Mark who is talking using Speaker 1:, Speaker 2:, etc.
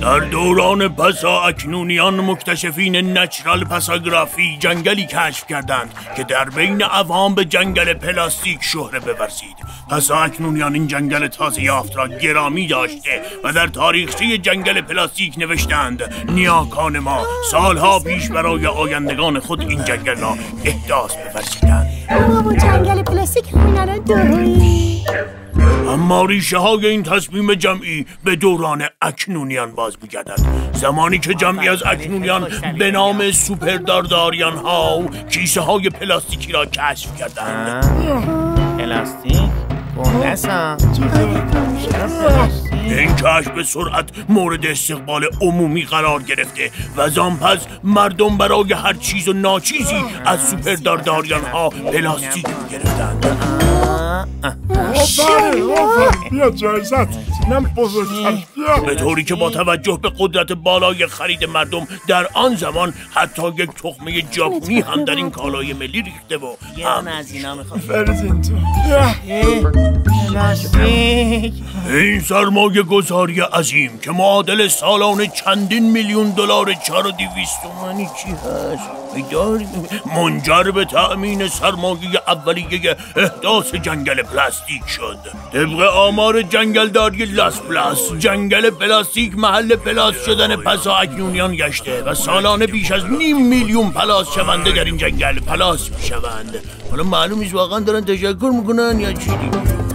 Speaker 1: در دوران پسا اکنونیان مکتشفین National پساگرافی جنگلی کشف کردند که در بین عوام به جنگل پلاستیک شهره بورزید. پسا اکنونیان این جنگل تازه یافت را گرامی داشته و در تاریخچه جنگل پلاستیک نوشتند. نیاکان ما سالها پیش برای آیندگان خود این جنگل را احداث بورزیدند.
Speaker 2: پلاستیک اینا دوری
Speaker 1: اما ریشه های این تصمیم جمعی به دوران اکنونیان باز میگردد زمانی که جمعی از اکنونیان به نام سوپردارداریان ها کیسه های پلاستیکی را کشف کردند.
Speaker 3: پلاستیک؟ این
Speaker 1: کشف به سرعت مورد استقبال عمومی قرار گرفته و زان پس مردم برای هر چیز و ناچیزی از سوپردارداریان ها پلاستیک だ
Speaker 3: な。おば
Speaker 2: れ、おば
Speaker 4: れ、いや、じゃあ、いさつ。اینم بزرگتر
Speaker 3: به طوری که با
Speaker 1: توجه به قدرت بالای خرید مردم در آن زمان حتی یک تخمه ژاپنی هم در این کالای ملی ریخته و یه هم از اینا این سرمایه گذاری عظیم که معادل سالانه چندین میلیون دلار چهار و دویست تومانی چی هست؟ منجر به تأمین سرمایه اولیه احداث جنگل پلاستیک شد. طبق آمار جنگلداری لاس پلاس. جنگل پلاستیک محل پلاس شدن پسا اکنونیان گشته و سالانه بیش از نیم میلیون پلاس شونده در این جنگل. پلاس می شوند حالا معلوم نیست واقعا دارن تشکر می‌کنن یا چی؟ دیگه